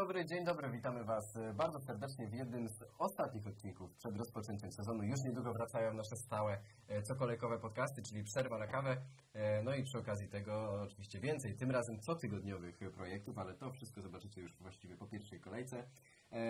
dobry, dzień dobry, witamy Was e, bardzo serdecznie w jednym z ostatnich odcinków przed rozpoczęciem sezonu. Już niedługo wracają nasze stałe e, cokolejkowe podcasty, czyli przerwa na kawę. E, No i przy okazji tego oczywiście więcej, tym razem cotygodniowych projektów, ale to wszystko zobaczycie już właściwie po pierwszej kolejce.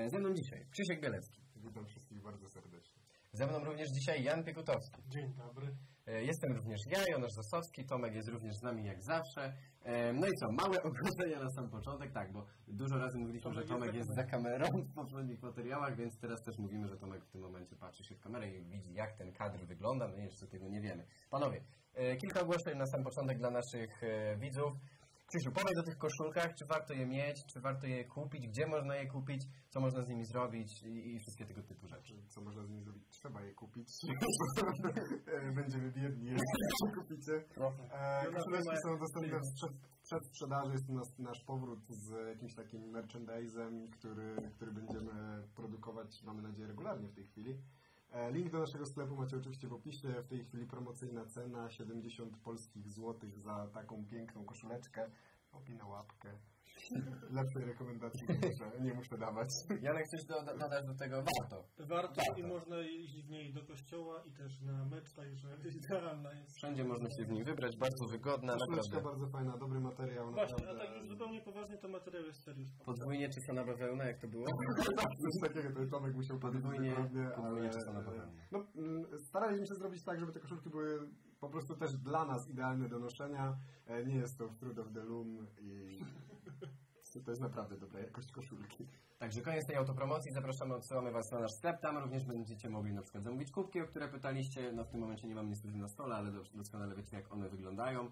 Ze mną dzisiaj Krzysiek Bielecki. Witam wszystkich bardzo serdecznie. Ze mną również dzisiaj Jan Piekutowski. Dzień dobry. E, Jestem również ja, Jonasz Zasowski, Tomek jest również z nami jak zawsze. E, No i co, małe ogrodzenia na sam początek, tak, bo dużo razy mówiliśmy, że Tomek jest za kamerą w poprzednich materiałach, więc teraz też mówimy, że Tomek w tym momencie patrzy się w kamerę i widzi jak ten kadr wygląda, my jeszcze tego nie wiemy. Panowie, e, kilka ogłoszeń na sam początek dla naszych widzów. Krzysiu, powiedz o tych koszulkach, czy warto je mieć, czy warto je kupić, gdzie można je kupić, co można z nimi zrobić i, i wszystkie tego typu rzeczy. Co można z nimi zrobić? Trzeba je kupić. Będziemy biedni, jeśli je kupicie. E, Koszuleczki są dostępne w przed, przed sprzedaży. Jest to nas, nasz powrót z jakimś takim merchandisem, który, który będziemy produkować, mamy nadzieję, regularnie w tej chwili. E, Link do naszego sklepu macie oczywiście w opisie. W tej chwili promocyjna cena 70 polskich złotych za taką piękną koszuleczkę. Opi na łapkę. Lepszej rekomendacji nie muszę, nie muszę dawać. Janek, coś do, do, dodać do tego? Warto. Warto i Warto. można iść w niej do kościoła i też na mecz, także idealna jest. Wszędzie można się w nim wybrać, bardzo wygodna, Koszuleczka naprawdę. bardzo fajna, dobry materiał. Właśnie, a naprawdę. tak już zupełnie poważnie to materiał jest serio. Podwójnie czesana bawełna, jak to było? Coś takiego, to Tomek musiał Podwójnie, podwójnie ale, czesana bawełna. no, mm, staraliśmy się zrobić tak, żeby te koszulki były po prostu też dla nas idealne do noszenia. E, Nie jest to Fruit of the Loom i to jest naprawdę dobra jakość koszulki. Także koniec tej autopromocji, zapraszamy, odsyłamy Was na nasz sklep, tam również będziecie mogli na przykład zamówić kubki, o które pytaliście, no w tym momencie nie mam niestety na stole, ale dos- doskonale wiecie jak one wyglądają.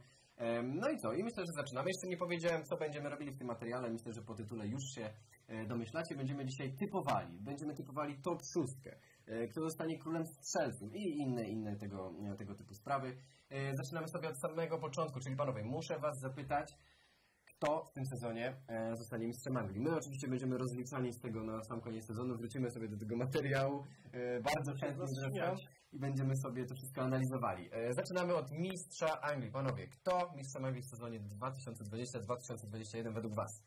No i co? I myślę, że zaczynamy. Jeszcze nie powiedziałem, co będziemy robili w tym materiale. Myślę, że po tytule już się e, domyślacie. Będziemy dzisiaj typowali. Będziemy typowali top szóstkę. E, Kto zostanie królem strzelców i inne, inne tego, tego typu sprawy. E, Zaczynamy sobie od samego początku, czyli panowie, muszę Was zapytać, kto w tym sezonie e, zostanie mistrzem Anglii. My oczywiście będziemy rozliczani z tego na sam koniec sezonu, wrócimy sobie do tego materiału bardzo chętnie zresztą śmiać. i będziemy sobie to wszystko analizowali. Zaczynamy od mistrza Anglii. Panowie, kto mistrzem Anglii w sezonie 2020-2021 według Was?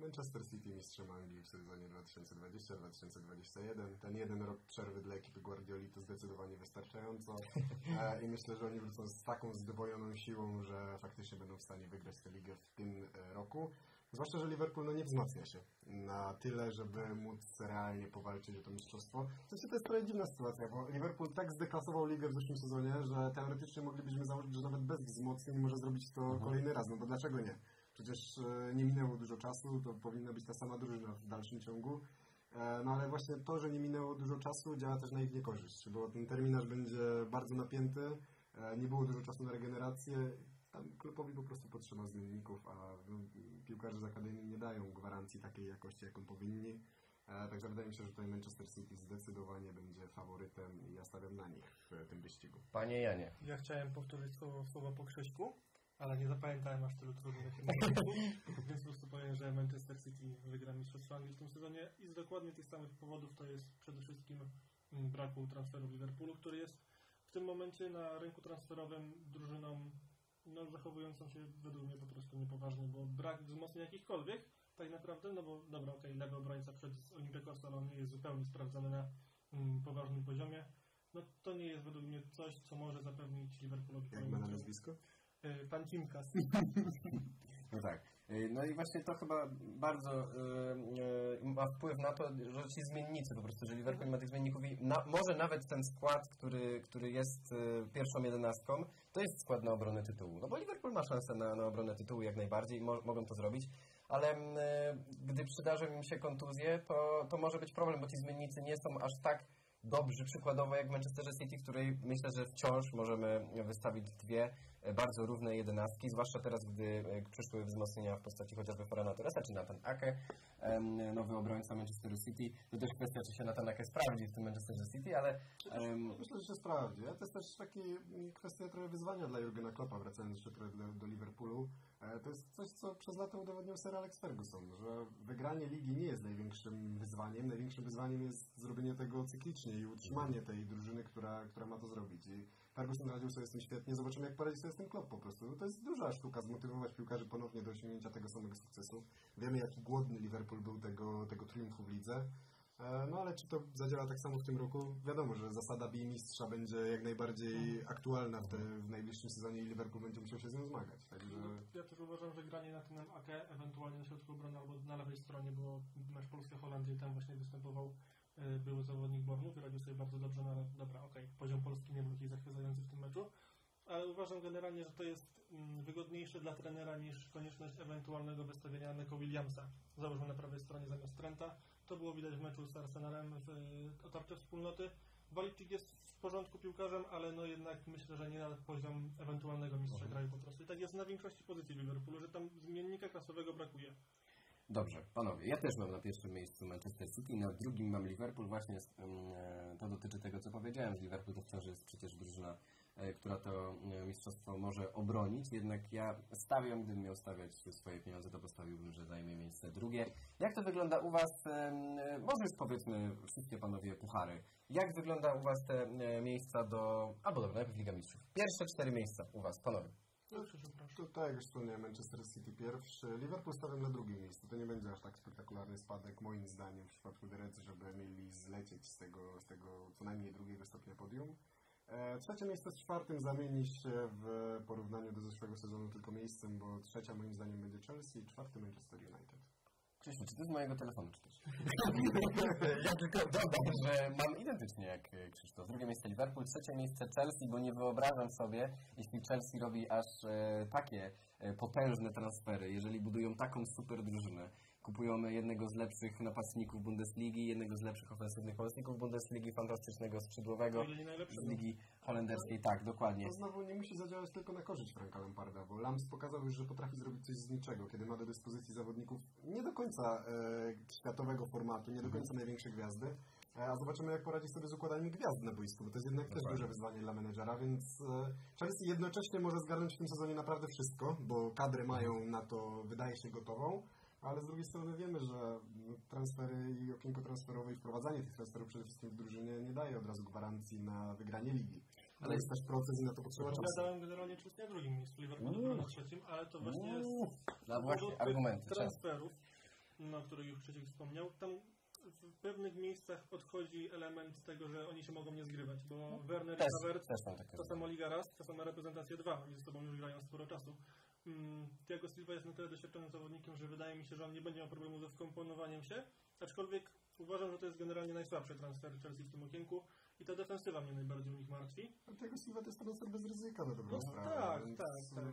Manchester City mistrzem Anglii w sezonie 2020-2021. Ten jeden rok przerwy dla ekipy Guardioli to zdecydowanie wystarczająco e, i myślę, że oni wrócą z taką zdwojoną siłą, że faktycznie będą w stanie wygrać tę ligę w tym e, roku. Zwłaszcza, że Liverpool no, nie wzmacnia się na tyle, żeby móc realnie powalczyć o to mistrzostwo. W sensie to jest trochę dziwna sytuacja, bo Liverpool tak zdeklasował ligę w zeszłym sezonie, że teoretycznie moglibyśmy założyć, że nawet bez wzmocnień może zrobić to Mhm. kolejny raz, no bo dlaczego nie? Przecież e, nie minęło dużo czasu, to powinna być ta sama drużyna w dalszym ciągu. E, No ale właśnie to, że nie minęło dużo czasu działa też na ich niekorzyść, bo ten terminarz będzie bardzo napięty, e, nie było dużo czasu na regenerację. Tam klubowi po prostu potrzeba zmienników, a no, piłkarze z Akademii nie dają gwarancji takiej jakości, jaką powinni. Także wydaje mi się, że tutaj Manchester City zdecydowanie będzie faworytem i ja stawiam na nich w tym wyścigu. Panie Janie. Ja chciałem powtórzyć słowo, słowo po Krzyśku, ale nie zapamiętałem aż tylu trudnych więc po prostu powiem, że Manchester City wygra Mistrzostwo Anglii w tym sezonie i z dokładnie tych samych powodów to jest przede wszystkim mm, braku transferu Liverpoolu, który jest w tym momencie na rynku transferowym drużyną no, zachowującą się według mnie po prostu niepoważnie, bo brak wzmocnień jakichkolwiek tak naprawdę, no bo dobra, okej, lewy obrońca przed Olympiakos, ale on nie jest zupełnie sprawdzony na mm, poważnym poziomie. No to nie jest według mnie coś, co może zapewnić Liverpoolowi Jak ma na nazwisko? Y, Pan Cimkas. No tak. E, No i właśnie to chyba bardzo e, e, ma wpływ na to, że ci zmiennicy po prostu, że Liverpool ma tych zmienników i na, może nawet ten skład, który, który jest e, pierwszą jedenastką, to jest skład na obronę tytułu. No bo Liverpool ma szansę na, na obronę tytułu jak najbardziej, mo, mogą to zrobić, ale e, gdy przydarzą im się kontuzje, to, to może być problem, bo ci zmiennicy nie są aż tak dobrzy przykładowo jak Manchester City, w której myślę, że wciąż możemy wystawić dwie e, bardzo równe jedenastki, zwłaszcza teraz, gdy e, przyszły wzmocnienia w postaci chociażby Ferrana Torresa czy Nathan Ake, nowy obrońca Manchesteru City. To też kwestia, czy się Nathan Ake sprawdzi w tym Manchesterze City, ale Myślę, że się sprawdzi. To jest też taki kwestia trochę wyzwania dla Jurgena Kloppa, wracając jeszcze trochę do, do Liverpoolu. E, To jest coś, co przez lata udowodnił Sir Alex Ferguson, że wygranie ligi nie jest największym wyzwaniem. Największym wyzwaniem jest zrobienie tego cyklicznie i utrzymanie tej drużyny, która, która ma to zrobić. I Ferguson radził sobie z tym świetnie. Zobaczymy, jak poradzi sobie jest ten klub po prostu. To jest duża sztuka zmotywować piłkarzy ponownie do osiągnięcia tego samego sukcesu. Wiemy, jaki głodny Liverpool był tego, tego triumfu w lidze. E, no ale czy to zadziała tak samo w tym roku? Wiadomo, że zasada bij mistrza będzie jak najbardziej aktualna w, w najbliższym sezonie i Liverpool będzie musiał się z nią zmagać. Także... Ja też uważam, że granie na tym AK, ewentualnie na środku obrony albo na lewej stronie, bo mecz Polska-Holandia tam właśnie występował były zawodnik Bornu, wyradził sobie bardzo dobrze, ale dobra, okej, okay. poziom Polski nie był jakiś zachwycający w tym meczu, ale uważam generalnie, że to jest mm, wygodniejsze dla trenera niż konieczność ewentualnego wystawienia Neko Williamsa. Załóżmy na prawej stronie zamiast Trenta, to było widać w meczu z Arsenalem w e, otarciu wspólnoty. Walicik jest w porządku piłkarzem, ale no jednak myślę, że nie na poziom ewentualnego mistrza mhm. kraju po prostu. I tak jest na większości pozycji Liverpoolu, że tam zmiennika klasowego brakuje. Dobrze, panowie, ja też mam na pierwszym miejscu Manchester City, na drugim mam Liverpool. Właśnie e, to dotyczy tego, co powiedziałem, Liverpool to wciąż jest przecież drużyna E, która to e, mistrzostwo może obronić. Jednak ja stawiam, gdybym miał stawiać swoje pieniądze, to postawiłbym, że zajmie miejsce drugie. Jak to wygląda u Was? Może już powiedzmy wszystkie panowie puchary. Jak wygląda u Was te miejsca do... Albo dobra, najpierw Liga Mistrzów. Pierwsze cztery miejsca u Was, panowie. To, tak, jak już wspomniałem, Manchester City pierwszy. Liverpool stawiam na drugim miejscu. To nie będzie aż tak spektakularny spadek, moim zdaniem, w przypadku The żeby mieli zlecieć z tego, z tego co najmniej drugiego stopnia podium. E, trzecie miejsce z czwartym zamieni się w porównaniu do zeszłego sezonu tylko miejscem, bo trzecia moim zdaniem będzie Chelsea, czwarty Manchester United. Krzysiu, czy ty z mojego telefonu czytasz? ja tylko dodam, że mam identycznie jak e, Krzysztof. Drugie miejsce Liverpool, trzecie miejsce Chelsea, bo nie wyobrażam sobie, jeśli Chelsea robi aż e, takie e, potężne transfery, jeżeli budują taką super drużynę, kupują jednego z lepszych napastników Bundesligi, jednego z lepszych ofensywnych napastników Bundesligi, fantastycznego skrzydłowego z Ligi Holenderskiej. Tak, dokładnie. To znowu nie musi zadziałać tylko na korzyść Franka Lamparda, bo Lams pokazał już, że potrafi zrobić coś z niczego, kiedy ma do dyspozycji zawodników nie do końca e, światowego formatu, nie do końca największe gwiazdy, e, a zobaczymy, jak poradzi sobie z układaniem gwiazd na boisku, bo to jest jednak też duże wyzwanie dla menedżera, więc e, Chelsea jednocześnie może zgarnąć w tym sezonie naprawdę wszystko, bo kadry mają na to, wydaje się, gotową ale z drugiej strony wiemy, że transfery i okienko transferowe i wprowadzanie tych transferów przede wszystkim w drużynie nie daje od razu gwarancji na wygranie ligi. Ale jest też proces i na to potrzeba czasu. Ja dałem generalnie Chelsea na drugim miejscu, Liverpool na trzecim, ale to właśnie jest no właśnie, argumenty, transferów, no, o których już Krzysiek wspomniał. Tam w pewnych miejscach odchodzi element tego, że oni się mogą nie zgrywać, bo no, Werner i Havertz to samo Liga raz, to samo reprezentacja dwa, oni ze sobą już grają sporo czasu. Mm, Thiago Silva jest na tyle doświadczonym zawodnikiem, że wydaje mi się, że on nie będzie miał problemu ze wkomponowaniem się, aczkolwiek uważam, że to jest generalnie najsłabszy transfer Chelsea w tym okienku i ta defensywa mnie najbardziej u nich martwi. Thiago Silva to jest transfer bez ryzyka na dobrą no. Tak, tak, tak.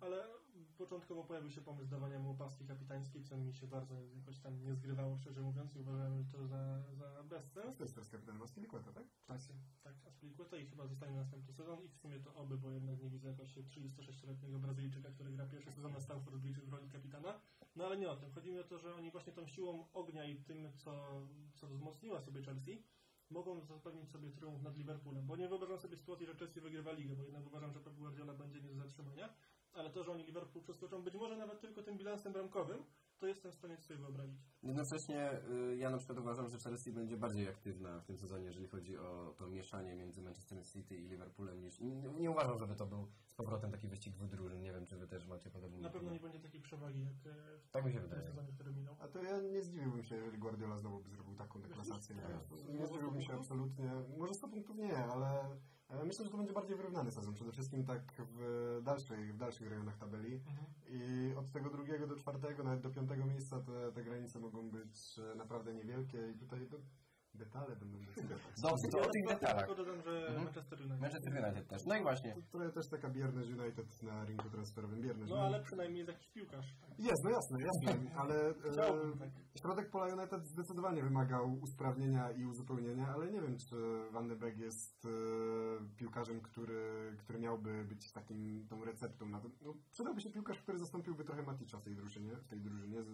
Ale początkowo pojawił się pomysł dawania mu opaski kapitańskiej, co mi się bardzo jakoś tam nie zgrywało, szczerze mówiąc, i uważałem to za, za bezsens. To jest teraz kapitan Aspilicueta, tak? Tak, tak, Aspilicueta i chyba zostanie następny sezon i w sumie to oby, bo jednak nie widzę jakoś 36-letniego Brazylijczyka, który gra pierwszy sezon na Stanford Bridge w roli kapitana. No ale nie o tym. Chodzi mi o to, że oni właśnie tą siłą ognia i tym, co, co wzmocniła sobie Chelsea, mogą zapewnić sobie triumf nad Liverpoolem, bo nie wyobrażam sobie sytuacji, że Chelsea wygrywa ligę, bo jednak uważam, że Pep Guardiola będzie nie do zatrzymania, ale to, że oni Liverpool przeskoczą być może nawet tylko tym bilansem bramkowym, to jestem w stanie sobie wyobrazić. Jednocześnie y, ja na przykład uważam, że Chelsea będzie bardziej aktywna w tym sezonie, jeżeli chodzi o to mieszanie między Manchester City i Liverpoolem niż... Nie, uważam, żeby to był z powrotem taki wyścig dwóch drużyn. Nie wiem, czy wy też macie podobnie. Na pewno nie będzie takiej przewagi jak e, w tak mi się wydaje. sezonie, który minął. A to ja nie zdziwiłbym się, jeżeli Guardiola znowu by zrobił taką deklasację. Nie, nie zdziwiłbym się absolutnie. Może 100 punktów nie, ale myślę, że to będzie bardziej wyrównany sezon, przede wszystkim tak w dalszych, w dalszych rejonach tabeli. Mhm. I od tego drugiego do czwartego, nawet do piątego miejsca te, te granice mogą być e, naprawdę niewielkie i tutaj detale będą decydować. Dobrze, to o tych detalach. Tylko dodam, że mhm. Manchester United. Manchester United też. No i właśnie. To, to też taka bierność United na rynku transferowym. Bierność. No ale przynajmniej jest jakiś piłkarz. Jest, no jasne, jasne, ale e, tak. środek pola United zdecydowanie wymagał usprawnienia i uzupełnienia, ale nie wiem, czy Van de Beek jest e, piłkarzem, który, który miałby być takim, tą receptą na to. No, przydałby się piłkarz, który zastąpiłby trochę Maticza w tej drużynie, w tej drużynie e,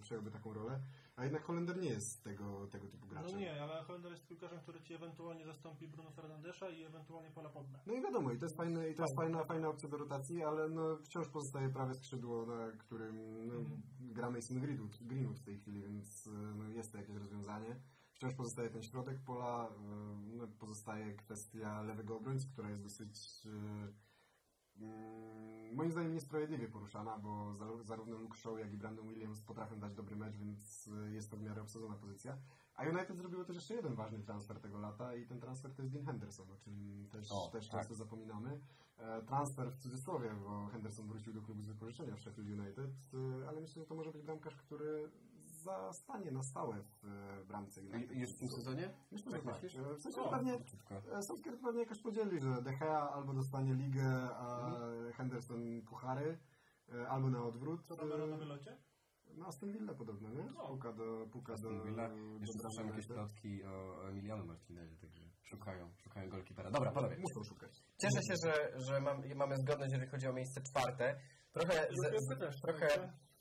przejąłby taką rolę, a jednak Holender nie jest tego, tego typu graczem. No nie, ale Holender jest piłkarzem, który ci ewentualnie zastąpi Bruno Fernandesza i ewentualnie Pola Pogba. No i wiadomo, i to jest, fajne, i to jest fajna, fajna opcja do rotacji, ale no, wciąż pozostaje prawie skrzydło, na którym no, mm. gra Mason Greenwood, Greenwood w tej chwili, więc no, jest to jakieś rozwiązanie. Wciąż pozostaje ten środek pola, no, pozostaje kwestia lewego obrońcy, która jest dosyć mm, moim zdaniem niesprawiedliwie poruszana, bo zarówno Luke Shaw, jak i Brandon Williams potrafią dać dobry mecz, więc jest to w miarę obsadzona pozycja. A United zrobiło też jeszcze jeden ważny transfer tego lata i ten transfer to jest Dean Henderson, o czym też, o, też tak. często zapominamy. E, transfer w cudzysłowie, bo Henderson wrócił do klubu z wypożyczenia w Sheffield United, e, ale myślę, że to może być bramkarz, który zastanie na stałe w e, bramce United. Już w tym sezonie? Myślę, że tak. W sensie o, pewnie, Southgate pewnie jakoś podzieli, że De Gea albo dostanie ligę, a mhm. Henderson puchary, albo na odwrót. Co tam na wylocie? No Aston Villa podobno, nie? No. Puka do... Puka Aston do, Villa. Jeszcze słyszałem jakieś plotki o Emiliano Martinezie, także szukają, szukają golkipera. Dobra, panowie. Muszą szukać. Cieszę się, że, że mam, mamy zgodność, jeżeli chodzi o miejsce czwarte. Trochę... Z, z, też, trochę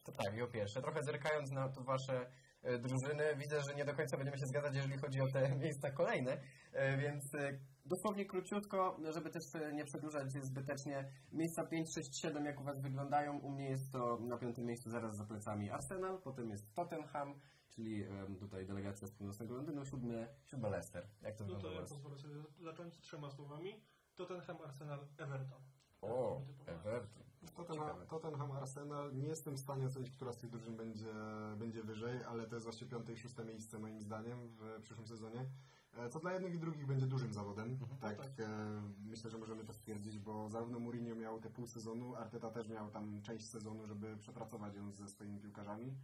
to tak, i o pierwsze. Trochę zerkając na to wasze e, drużyny, widzę, że nie do końca będziemy się zgadzać, jeżeli chodzi o te miejsca kolejne, e, więc e, dosłownie króciutko, żeby też nie przedłużać zbytecznie. Miejsca 5, 6, 7, jak u Was wyglądają, u mnie jest to na piątym miejscu zaraz za plecami Arsenal, potem jest Tottenham, czyli um, tutaj delegacja z północnego Londynu, siódmy, siódme Leicester. Jak to no wygląda to ja pozwolę sobie zacząć trzema słowami. Tottenham, Arsenal, Everton. O, Everton. Tottenham, Tottenham, Arsenal. Nie jestem w stanie ocenić, która z tych drużyn będzie, będzie wyżej, ale to jest właśnie piąte i szóste miejsce moim zdaniem w przyszłym sezonie. E, co dla jednych i drugich będzie dużym zawodem. Mhm, tak, tak. E, myślę, że możemy to stwierdzić, bo zarówno Mourinho miał te pół sezonu, Arteta też miał tam część sezonu, żeby przepracować ją ze swoimi piłkarzami.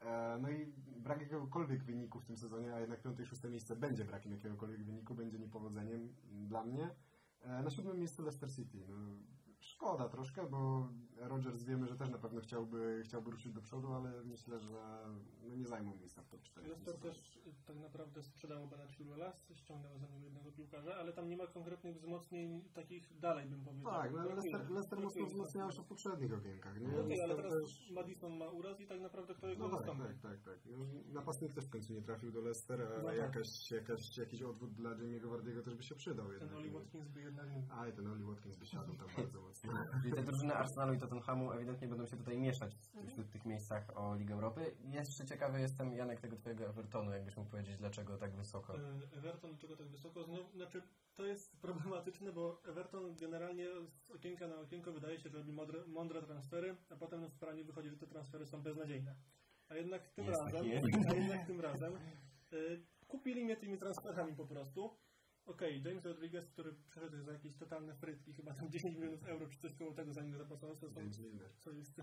E, no i brak jakiegokolwiek wyniku w tym sezonie, a jednak piąte i szóste miejsce będzie brakiem jakiegokolwiek wyniku, będzie niepowodzeniem dla mnie. E, na siódmym miejscu Leicester City. No, szkoda troszkę, bo Rodgers wiemy, że też na pewno chciałby, chciałby ruszyć do przodu, ale myślę, że no nie zajmą miejsca w top 4. Leicester też tak naprawdę sprzedało Bena Chilwella, ściągnęło za niego jednego piłkarza, ale tam nie ma konkretnych wzmocnień takich dalej bym powiedział. Tak, no, Leicester, Leicester mocno wzmocniał się w poprzednich okienkach. Nie? No okay, ale teraz też... Madison ma uraz i tak naprawdę kto jego no tak, tak, tak, tak. No, napastnik też w końcu nie trafił do Leicester, a no tak. jakaś, jakaś, jakiś odwód dla Jamie'ego Wardiego też by się przydał. Ten Oli Watkins by jednak A, i ten Oli Watkins by siadł tam bardzo mocno. Czyli te drużyny Arsenalu i Tottenhamu ewidentnie będą się tutaj mieszać wśród tych miejscach o Ligę Europy. Jeszcze ciekawy jestem, Janek, tego twojego Evertonu, jakbyś mógł powiedzieć, dlaczego tak wysoko? E, Everton, dlaczego tak wysoko? Znów, znaczy, to jest problematyczne, bo Everton generalnie z okienka na okienko wydaje się, że robi mądre, mądre transfery, a potem w praniu wychodzi, że te transfery są beznadziejne. A jednak tym jest razem, a jednak tym razem y, kupili mnie tymi transferami po prostu. Okej, okay, James Rodriguez, który przeszedł za jakieś totalne frytki, chyba tam 10 milionów euro czy coś koło tego, zanim go zapłacono, to są, co jest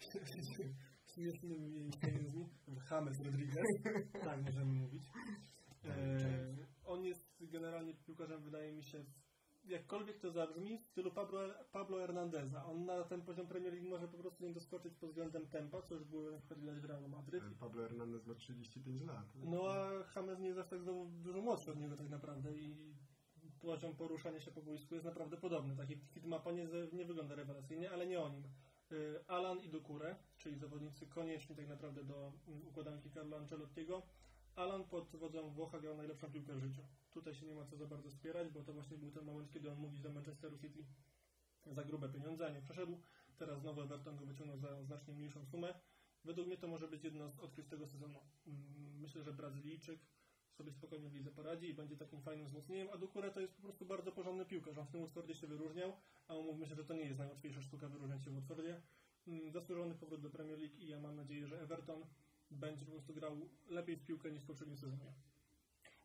śmiesznymi pieniędzmi. James Rodriguez, tak możemy mówić. E, on jest generalnie piłkarzem, wydaje mi się, jakkolwiek to zabrzmi, w stylu Pablo, Pablo Hernandeza. On na ten poziom Premier League może po prostu nie doskoczyć pod względem tempa, co już było widać w Realu Madryt. Pablo Hernandez ma 35 lat. No a James nie jest aż tak dużo młodszy od niego tak naprawdę i poziom poruszania się po boisku jest naprawdę podobny. Taki hitmapa nie, nie wygląda rewelacyjnie, ale nie o nim. E, Alan i Dokure, czyli zawodnicy konieczni tak naprawdę do układanki Carlo Ancelottiego Alan pod wodzą Włocha grał najlepszą piłkę w życiu. Tutaj się nie ma co za bardzo spierać, bo to właśnie był ten moment, kiedy on mówi do Manchesteru City za grube pieniądze, a nie przeszedł. Teraz znowu Everton go wyciągnął za znacznie mniejszą sumę. Według mnie to może być jedno z odkryć tego sezonu. Mm, myślę, że Brazylijczyk sobie spokojnie w lidze poradzi i będzie takim fajnym wzmocnieniem, a Dukure to jest po prostu bardzo porządny piłkarz. On w tym Watfordzie się wyróżniał, a umówmy się, że to nie jest najłatwiejsza sztuka wyróżniać się w Watfordzie. Mm, zasłużony powrót do Premier League i ja mam nadzieję, że Everton będzie po prostu grał lepiej w piłkę niż w poprzednim sezonie.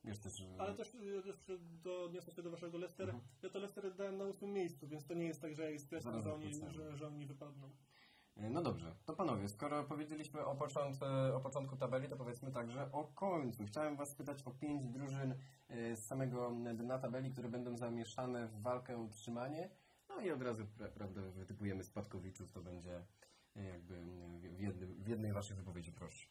Wiesz też, że... Ale też jeszcze do, odniosę się do waszego Leicester. Mhm. Ja to Leicester dałem na ósmym miejscu, więc to nie jest tak, że jest że oni, że, że oni wypadną. E, no dobrze, to panowie, skoro powiedzieliśmy o, począt, o początku tabeli, to powiedzmy także o końcu. Chciałem was spytać o pięć drużyn e, z samego dna tabeli, które będą zamieszane w walkę o utrzymanie. No i od razu, prawda, wytypujemy spadkowiczów, to będzie jakby w, jednym, w jednej waszej wypowiedzi, proszę.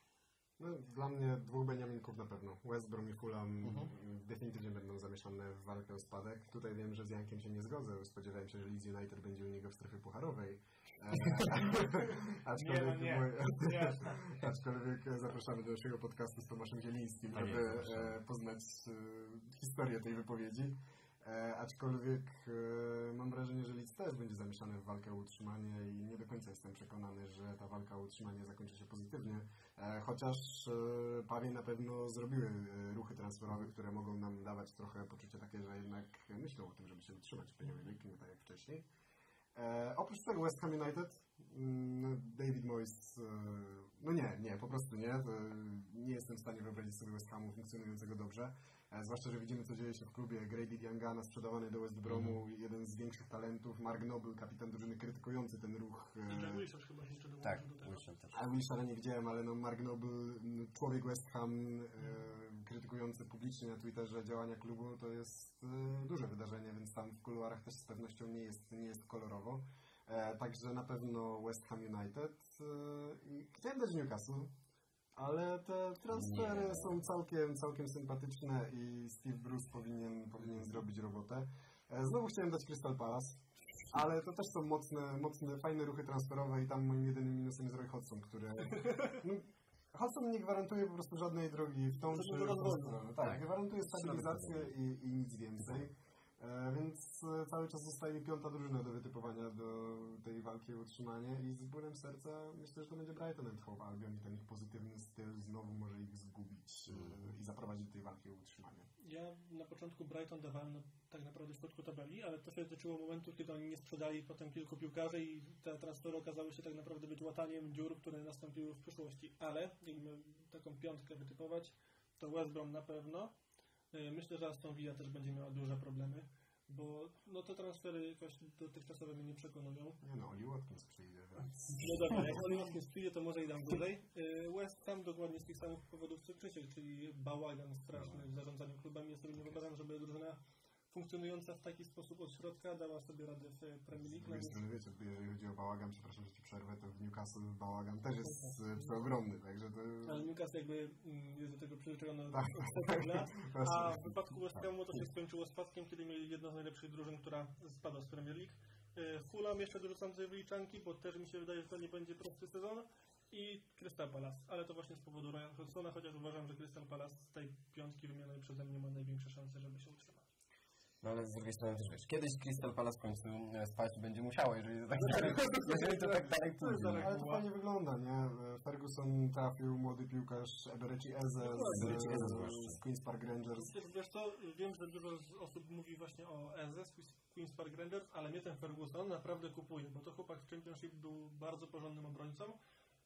No, dla mnie dwóch Beniaminków na pewno. West Brom i Fulham mhm. definitywnie będą zamieszane w walkę o spadek. Tutaj wiem, że z Jankiem się nie zgodzę. Spodziewałem się, że Leeds United będzie u niego w strefie pucharowej. E, aczkolwiek, nie, no nie, aczkolwiek zapraszamy do naszego podcastu z Tomaszem Zielińskim, żeby e, poznać e, historię tej wypowiedzi. E, aczkolwiek e, mam wrażenie, że Leeds też będzie zamieszany w walkę o utrzymanie i nie do końca jestem przekonany, że ta walka o utrzymanie zakończy się pozytywnie. E, chociaż e, Pawie na pewno zrobiły e, ruchy transferowe, które mogą nam dawać trochę poczucie takie, że jednak myślą o tym, żeby się utrzymać w Premier League, nie tak jak wcześniej. E, oprócz tego West Ham United, mm, David Moyes, e, no nie, nie, po prostu nie. To nie jestem w stanie wyobrazić sobie West Hamu funkcjonującego dobrze. E, zwłaszcza, że widzimy, co dzieje się w klubie. Grady Diangana sprzedawany do West Bromu, jeden z większych talentów. Mark Noble, kapitan drużyny, krytykujący ten ruch. e, I Jack Wilshere chyba się jeszcze Tak, do tego. Wilson też. a nie widziałem, ale no Mark Noble, m, człowiek West Ham, e, krytykujący publicznie na Twitterze działania klubu, to jest e, duże wydarzenie, więc tam w kuluarach też z pewnością nie jest, nie jest kolorowo. E, także na pewno West Ham United. E, i chciałem dać Newcastle, ale te transfery Nie. są całkiem, całkiem sympatyczne i Steve Bruce powinien, powinien zrobić robotę. E, znowu chciałem dać Crystal Palace. Ale to też są mocne, mocne, fajne ruchy transferowe i tam moim jedynym minusem jest Roy Hodgson, który... No, Hodgson nie gwarantuje po prostu żadnej drogi w tą czy w tą stronę. Tak. Tak, gwarantuje stabilizację i, i nic więcej. E, więc e, cały czas zostaje piąta drużyna do wytypowania do tej walki o utrzymanie i z bólem serca myślę, że to będzie Brighton and Hove Albion i ten ich pozytywny styl znowu może ich zgubić e, i zaprowadzić do tej walki o utrzymanie. Ja na początku Brighton dawałem na, tak naprawdę w środku tabeli, ale to się dotyczyło momentu, kiedy oni nie sprzedali potem kilku piłkarzy i te transfery okazały się tak naprawdę być łataniem dziur, które nastąpiły w przyszłości. Ale jakby taką piątkę wytypować, to West Brom na pewno. Y, Myślę, że Aston Villa też będzie miała duże problemy, bo no, te transfery jakoś dotychczasowe mnie nie przekonują. Nie no, Oli Watkins przyjdzie, więc... No dobra, jak Oli Watkins przyjdzie, to może i dam wyżej. Y, West Ham dokładnie z tych samych powodów co Krzysiek, czyli bałagan straszny w zarządzaniu klubami. Ja sobie nie wyobrażam, żeby drużyna funkcjonująca w taki sposób od środka dała sobie radę w Premier Z League. drugiej Nawet strony wiecie, jeżeli chodzi o bałagan, przepraszam, że ci przerwę, to w Newcastle bałagan też jest e, przeogromny, także to... Ale Newcastle jakby mm, jest do tego przyzwyczajony Tak. od lat, a w wypadku West Hamu to się skończyło spadkiem, kiedy mieli jedną z najlepszych drużyn, która spadła z Premier League. Y, Fulham jeszcze dorzucam tutaj wyliczanki, bo też mi się wydaje, że to nie będzie prosty sezon. I Crystal Palace, ale to właśnie z powodu Ryan Hodgsona, chociaż uważam, że Crystal Palace z tej piątki wymienionej przeze mnie ma największe szanse, żeby się utrzymać. No ale z drugiej strony też wiesz, kiedyś Crystal Palace w końcu e, spać będzie musiało, jeżeli to tak dalej, jeżeli to tak dalej pójdzie. dalej. Ale to fajnie wygląda, nie? E, Ferguson trafił, młody piłkarz Eberechi Eze Eberechi Eze z, zwłaszcza. z Queen's Park Rangers. Wiesz, co, wiem, że dużo z osób mówi właśnie o Eze z Queen's Park Rangers, ale mnie ten Ferguson naprawdę kupuje, bo to chłopak w Championship był bardzo porządnym obrońcą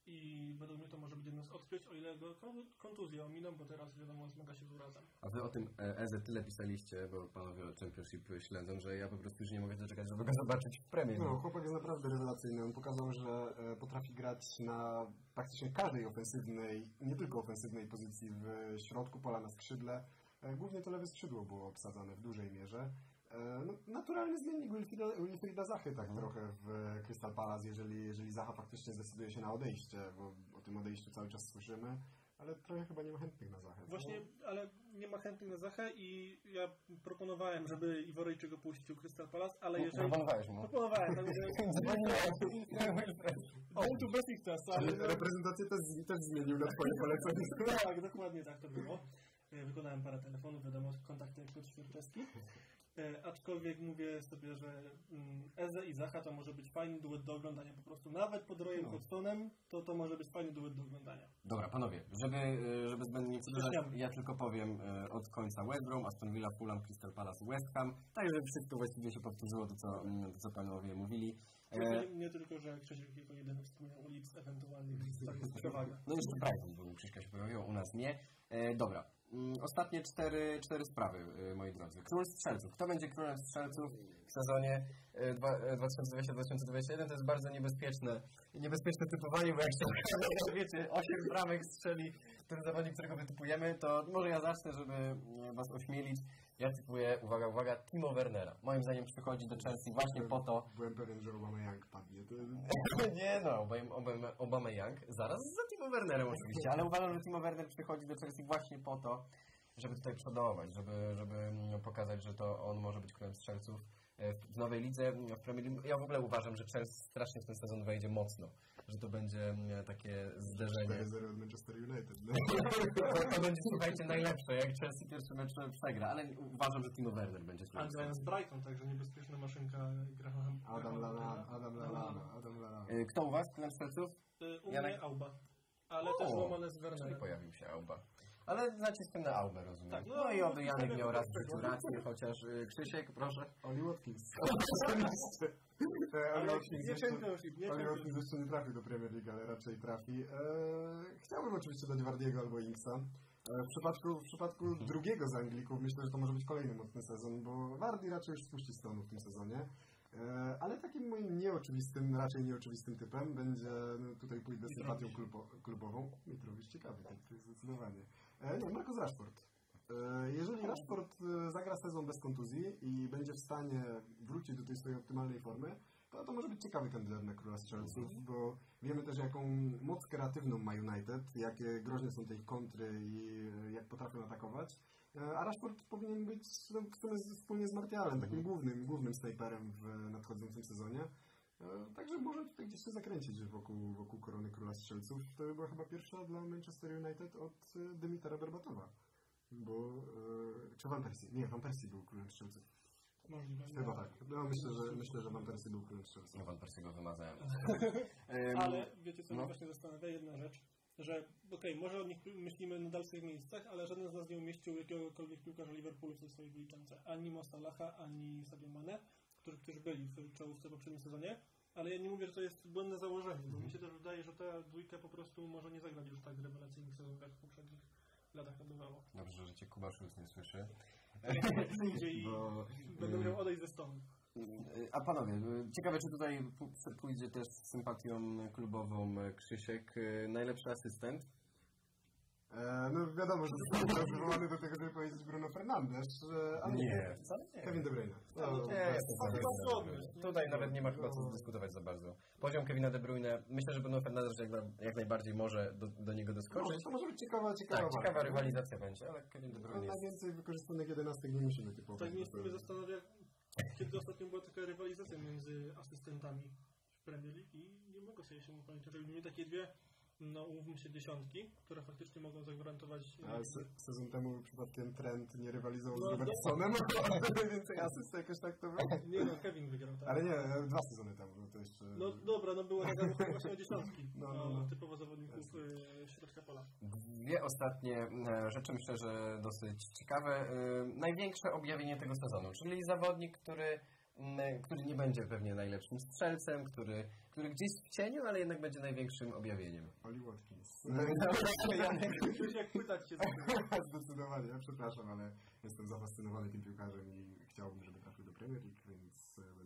i według mnie to może być jeden z odkryć, o ile go kon- kontuzje ominą, bo teraz wiadomo zmaga się z urazem. A wy o tym e, EZ tyle pisaliście, bo panowie o Championship śledzą, że ja po prostu już nie mogę doczekać, żeby go zobaczyć w Premier. No, chłopak jest naprawdę rewelacyjny. On pokazał, że e, potrafi grać na praktycznie każdej ofensywnej, nie tylko ofensywnej pozycji w środku pola, na skrzydle. E, Głównie to lewe skrzydło było obsadzane w dużej mierze. E, No, naturalny zmiennik Wilfrida, Wilfrida Zachy tak trochę w Crystal Palace, jeżeli, jeżeli Zacha faktycznie zdecyduje się na odejście, bo o tym odejściu cały czas słyszymy, ale trochę chyba nie ma chętnych na Zachę. Właśnie, ale nie ma chętnych na Zachę i ja proponowałem, żeby Iworejczyk go puścił Crystal Palace, ale jeżeli... Proponowałeś mu. Proponowałem, także... Był tu Besiktas, ale... Ale reprezentację też, też zmienił na twoje polecenie. Tak, dokładnie tak to było. E, Wykonałem parę telefonów, wiadomo, kontakty jak Piotr Świerczewski. E, aczkolwiek mówię sobie, że mm, Eze i Zacha to może być fajny duet do oglądania po prostu. Nawet pod Royem No. Hodgsonem to to może być fajny duet do oglądania. Dobra, panowie, żeby, e, żeby zbędnie nie przedłużać, ja tylko powiem e, od końca West Brom, Aston Villa, Fulham, Crystal Palace, West Ham, tak żeby wszystko właściwie się powtórzyło, to co, mm, to, co panowie mówili. E, Nie, tylko, że Krzysiek jako jedyny wspomniał o ewentualnie to jest przewaga. No jeszcze Brighton, bo Krzyśka się pojawiło, u nas nie. E, dobra, ostatnie cztery, cztery sprawy, e, moi drodzy. Król strzelców. Kto będzie królem strzelców w sezonie e, dwa- e, 2020-2021? To jest bardzo niebezpieczne, niebezpieczne typowanie, bo jak się wiecie, 8 bramek strzeli ten zawodnik, którego wytypujemy, to może ja zacznę, żeby e, was ośmielić. Ja typuję, uwaga, uwaga, Timo Wernera. Moim zdaniem przychodzi do Chelsea właśnie po to, Byłem pewien, że Obama Young padnie. To... nie no, Obama, Obama, Young, zaraz za Timo Wernerem oczywiście, ale uważam, że Timo Werner przychodzi do Chelsea właśnie po to, żeby tutaj przodować, żeby, żeby mm, pokazać, że to on może być królem strzelców w nowej lidze, w Premier League. Ja w ogóle uważam, że Chelsea strasznie w ten sezon wejdzie mocno, że to będzie mm, takie zderzenie. 4-0 od Manchester United. No. To, to będzie, słuchajcie, najlepsze, jak Chelsea pierwszy mecz przegra, ale uważam, że Timo Werner będzie A królem grając strzelców. z Brighton, także niebezpieczna maszynka Graham. Adam Lallana, Adam Lallana, Adam Lallana. E, Kto u was strzelców? Y, U mnie Auba. Ale O, też łamane z Czyli Wernerem. pojawił się Auba. Ale naciskiem na Aubę, rozumiem. Tak, no, no, i oby Janek miał raz w tak, rację, chociaż y, Krzysiek, proszę. Oli Watkins. Oli Watkins nie jeszcze- nie Oli Championship. Watkins jeszcze nie trafił do Premier League, ale raczej trafi. E, chciałbym oczywiście dać Wardiego albo Inksa. E, w przypadku, w przypadku drugiego z Anglików myślę, że to może być kolejny mocny sezon, bo Wardi raczej już spuści z tonu w tym sezonie. E, ale takim moim nieoczywistym, raczej nieoczywistym typem będzie, no tutaj pójdę z sympatią klubo, klubową. Mitrowicz ciekawy, tak, zdecydowanie. E, nie, Marcus Rashford. E, Jeżeli Rashford e, zagra sezon bez kontuzji i będzie w stanie wrócić do tej swojej optymalnej formy, to, to może być ciekawy kandydat na króla strzelców, bo wiemy też jaką moc kreatywną ma United, jakie groźne są te ich kontry i jak potrafią atakować. A Rashford powinien być no, wspólnie z Martialem, takim głównym, głównym snajperem w nadchodzącym sezonie. E, Także może tutaj gdzieś się zakręcić wokół, wokół korony króla strzelców. To by była chyba pierwsza dla Manchester United od e, Dymitara Berbatowa. Bo, e, czy Van Persie? Nie, Van Persie był królem strzelców. Możliwe. Chyba tak. No myślę, że myślę, że Van Persie był królem strzelców. No Van Persie go wymazałem. Ym, Ale wiecie co mnie no. właśnie zastanawia? Jedna rzecz, że okej, może o nich myślimy na dalszych miejscach, ale żaden z nas nie umieścił jakiegokolwiek piłkarza Liverpoolu w tej swojej wyliczance. Ani Mo Salaha, ani Sadio Mane, którzy, którzy byli w czołówce w poprzednim sezonie. Ale ja nie mówię, że to jest błędne założenie, bo mi się też wydaje, że ta dwójka po prostu może nie zagrać już tak rewelacyjnych sezonów, jak w poprzednich latach to bywało. Dobrze, że cię Kuba Szulc nie słyszy. Przyjdzie i Bo, będę y, miał odejść ze stonu. y, A panowie, y, ciekawe czy tutaj pójdzie też z sympatią klubową Krzysiek, y, najlepszy asystent. E, no wiadomo, że zostałem teraz wywołany do tego, żeby powiedzieć Bruno Fernandes, ale wcale nie. Kevin De Bruyne. No, nie, bez- jest to. Tutaj nawet nie ma chyba co dyskutować za bardzo. Poziom Kevina De Bruyne, myślę, że Bruno Fernandes jak, na, jak najbardziej może do, do niego No, doskoczyć. to może być ciekawa, ciekawa Tak, ciekawa rywalizacja będzie, ale Kevin De No, Bruyne jest... najwięcej wykorzystanych jedenastek nie musimy typować. Tak mnie w sumie zastanawia, kiedy ostatnio była taka rywalizacja między asystentami w Premier League i nie mogę sobie się upamiętać, żeby mieli takie dwie, no umówmy się, dziesiątki, które faktycznie mogą zagwarantować A se, sezon temu przypadkiem Trent nie rywalizował No, z Robertsonem, ale więcej asyst jakoś tak to było. Nie no, Kevin wygrał, tak? Ale nie, dwa sezony temu, no to jeszcze... No dobra, no było tak właśnie o dziesiątki, No, no, no, no. typowo zawodników y, środka pola. Dwie ostatnie e, rzeczy, myślę, że dosyć ciekawe. E, Największe objawienie tego sezonu, czyli zawodnik, który, który nie będzie pewnie najlepszym strzelcem, który, który gdzieś w cieniu, ale jednak będzie największym objawieniem. Oli Watkins. Już jak pytać się, Zdecydowanie, ja przepraszam, ale jestem zafascynowany tym piłkarzem i chciałbym, żeby trafił do Premier League, więc e,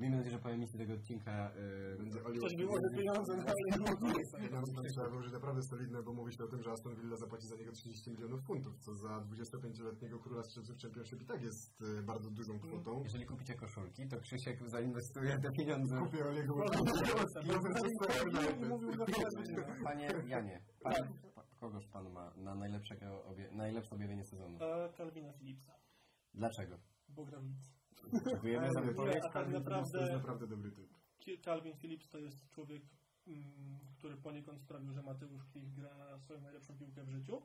Miejmy nadzieję, że po emisji tego odcinka e, Będzie Oli ktoś Watkins. wyłoży pieniądze na trzeba wyłożyć naprawdę solidne, bo mówi się o tym, że Aston Villa zapłaci za niego 30 milionów funtów, co za 25-letniego króla strzelców Championship i tak jest e, bardzo dużą kwotą. jeżeli kupicie koszulki, to Krzysiek zainwestuje te pieniądze. Kupię Oliego Panie Janie, pan, pa- kogoż pan ma na najlepszego obie, najlepsze objawienie sezonu? A Calvina Phillipsa, Dlaczego? bo gra w Leeds. Dziękujemy za wypowiedź. a tak To jest naprawdę naprawdę dobry typ. Calvin Phillips to jest człowiek, mm, który poniekąd sprawił, że Mateusz Klich gra swoją najlepszą piłkę w życiu,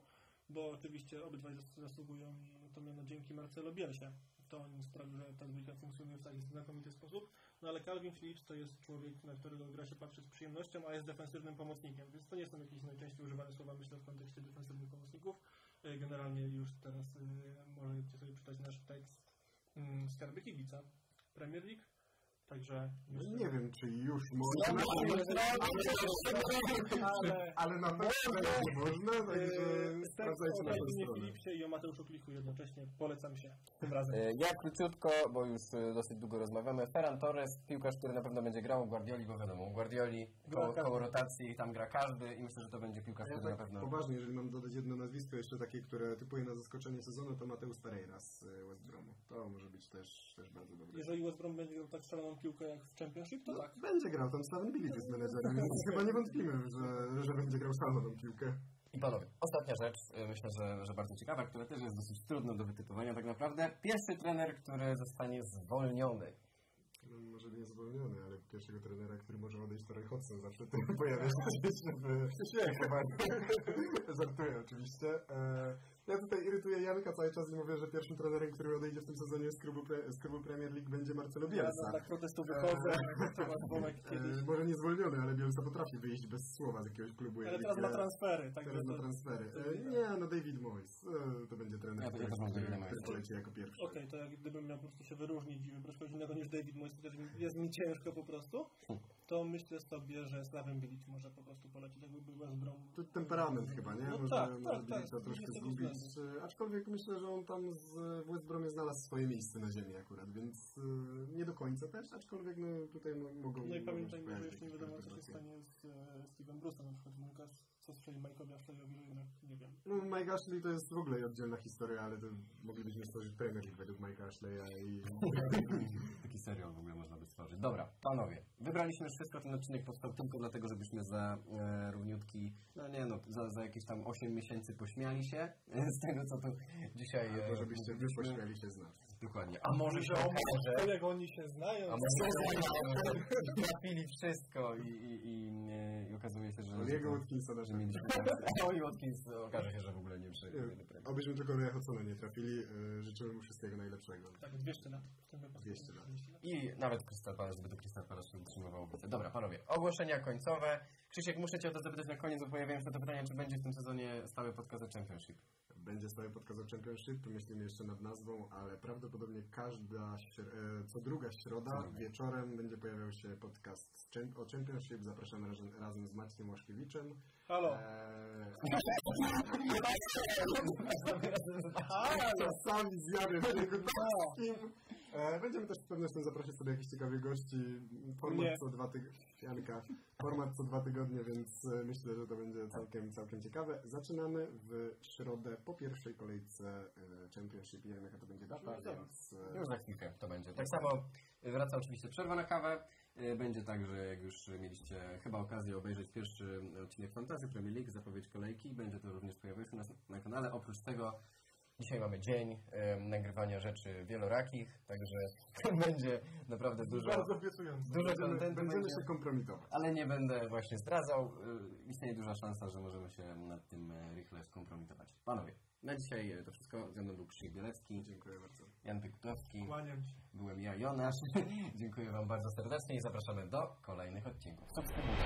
bo oczywiście obydwaj zas- zasługują i to miano dzięki Marcelo Bielsie. To on sprawił, że ta dwójka funkcjonuje w taki znakomity sposób. No ale Calvin Phillips to jest człowiek, na którego gra się patrzy z przyjemnością, a jest defensywnym pomocnikiem, więc to nie są jakieś najczęściej używane słowa, myślę, w kontekście defensywnych pomocników. E, Generalnie już teraz y, możecie sobie czytać nasz tekst Skarby Kibica Premier League. Także już Nie wiem, czy już można, ale ale na pewno nie można, także Yy, sprawdzajcie o naszą Calvinie stronę. Phillipsie i o Mateuszu Klichu jednocześnie polecam się tym razem. E, Ja króciutko, bo już e, dosyć długo rozmawiamy. Ferran Torres, piłkarz, który na pewno będzie grał u Guardioli, bo wiadomo, u Guardioli koło, koło rotacji tam gra każdy i myślę, że to będzie piłkarz, A ja który na tak pewno... poważnie, jeżeli mam dodać jedno nazwisko jeszcze takie, które typuje na zaskoczenie sezonu, to Mateusz Pereira z West Bromu. To może być też, też bardzo dobre. Jeżeli West Brom będzie grał tak szaloną piłkę jak w Championship, to No, tak. Będzie grał, tam Slaven Bilic jest menedżerem, więc chyba nie wątpimy, że, że będzie grał szaloną piłkę. I panowie, ostatnia rzecz, e, myślę, że, że bardzo ciekawa, która też jest dosyć trudna do wytypowania tak naprawdę. Pierwszy trener, który zostanie zwolniony. No, może nie zwolniony, ale pierwszego trenera, który może odejść, to Hodgson zawsze tym pojawia się żeby... Żartuję oczywiście. E, Ja tutaj irytuję Janka cały czas i mówię, że pierwszym trenerem, który odejdzie w tym sezonie z klubu, pre, z klubu Premier League będzie Marcelo Ja Bielsa. na tak protestu wychodzę, kiedyś. E, może nie zwolniony, ale Bielsa potrafi wyjść bez słowa z jakiegoś klubu. Ale teraz ma transfery, tak Teraz na transfery. E, nie, no David Moyes. E, to będzie trener, Ja to- ja który, poleci jako pierwszy. Okej, to jak gdybym miał po prostu się wyróżnić i wybrać kogoś innego niż David Moyes, chociaż jest mi ciężko po prostu, to myślę sobie, że Slaven Bilic może po prostu polecieć, jakby był West Brom. To temperament chyba, nie? No może tak, może tak, tak, to troszkę z zgubić. Względu. E, Aczkolwiek myślę, że on tam z West Bromie znalazł swoje miejsce na ziemi akurat, więc e, nie do końca też, aczkolwiek no, tutaj no, mogą No i pamiętajmy, że jeszcze nie wiadomo, co się stanie z Steven Bruce'em, na przykład Newcastle, co strzeli Michaelowi Ashleyowi, że jednak nie wiem. No Mike Ashley to jest w ogóle oddzielna historia, ale to moglibyśmy stworzyć Premier League według Mike'a Ashleya i Taki serial w ogóle można by stworzyć. Dobra, panowie, wybraliśmy już wszystko, ten odcinek powstał tylko dlatego, żebyśmy za e, równiutki, no nie no, za, za jakieś tam 8 miesięcy pośmiali się e, z tego, co tu dzisiaj... albo żebyście wy mówiliśmy. pośmiali się z nas. Dokładnie. A może się Że on- okaże... Jak oni się znają, A może się trafili wszystko i, i, i, e, i okazuje się, że... Oliego Watkinsa że naszego. mieliśmy Oli Watkins okaże się, że w ogóle nie przejdzie. Obyśmy tylko na Hodgsona nie trafili. y, Życzymy mu wszystkiego najlepszego. tak, 200 lat w tym wypadku. 200 lat. I nawet Crystal Palace, gdyby to Crystal Palace się utrzymywało w lidze. Dobra, panowie, ogłoszenia końcowe. Krzysiek, muszę Cię o to zapytać na koniec, bo pojawiają się te pytania, czy będzie w tym sezonie stały podcast o Championship. Będzie stały podcast o Championship, tu myślimy jeszcze nad nazwą, ale prawdopodobnie każda, śr- e, co druga środa Co wieczorem będzie pojawiał się podcast o Championship. Zapraszamy razem, razem z Maćkiem Łaszkiewiczem. Halo. Eee, czasami zjadę w jego takim. E, Będziemy też z pewnością zapraszać sobie jakichś ciekawych gości. Format co dwa tygodnie. Janka, format co dwa tygodnie, więc e, myślę, że to będzie całkiem, całkiem ciekawe. Zaczynamy w środę po pierwszej kolejce e, Championship. Nie wiem jaka to będzie data, więc e, Już za chwilkę to będzie. Tak samo wraca oczywiście przerwa na kawę. Będzie tak, że jak już mieliście chyba okazję obejrzeć pierwszy odcinek Fantasy Premier League, zapowiedź kolejki, będzie to również pojawiło się na, na kanale. Oprócz tego dzisiaj mamy dzień em, nagrywania rzeczy wielorakich, także będzie naprawdę dużo, Bardzo obiecujące. dużo będziemy, kontentu. będziemy będzie. się kompromitować. Ale nie będę właśnie zdradzał. Y, Istnieje duża szansa, że możemy się nad tym e, rychle skompromitować. Panowie, na dzisiaj e, to wszystko. Ze mną był Krzysiek Bielecki, Dziękuję bardzo. Jan Pykutowski, Kłaniam się. byłem ja, Jonasz. Dziękuję Wam bardzo serdecznie i zapraszamy do kolejnych odcinków. Subskrybujcie.